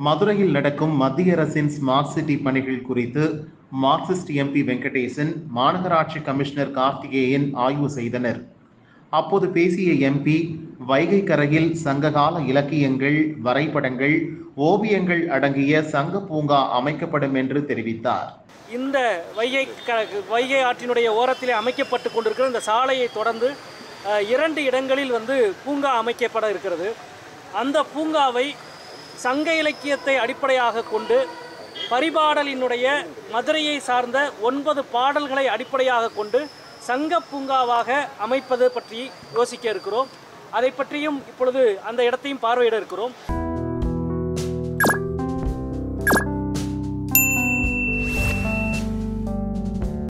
மதுரையில் நடக்கும் மத்திய அரசின் ஸ்மார்ட் சிட்டி பணிகள் குறித்து மார்க்சிஸ்ட் எம்பி வெங்கடேசன் மாநகராட்சி கமிஷனர் கார்த்திகேயன் ஆய்வு செய்தனர். அப்போது பேசிய எம்பி வைகை கரையில் சங்ககால இலக்கியங்கள் வரைபடங்கள் ஓவியங்கள் அடங்கிய சங்க பூங்கா அமைக்கப்படும் என்று தெரிவித்தார். இந்த வைகை க- வைகை ஆற்றினுடைய ஓரத்திலே அமைக்கப்பட்டு கொண்டிருக்கிற இந்த சாலையை தொடர்ந்து இரண்டு இடங்களில் வந்து பூங்கா அமைக்கப்பட இருக்கிறது. அந்த பூங்காவை சங்க இலக்கியத்தை அடிப்படையாக கொண்டு பரிபாடலினுடைய மதுரையை சார்ந்த ஒன்பது பாடல்களை அடிப்படையாக கொண்டு சங்க பூங்காவாக அமைப்பது பற்றி யோசிக்க இருக்கிறோம். அதை பற்றியும் இப்பொழுது அந்த இடத்தையும் பார்வையிட இருக்கிறோம்.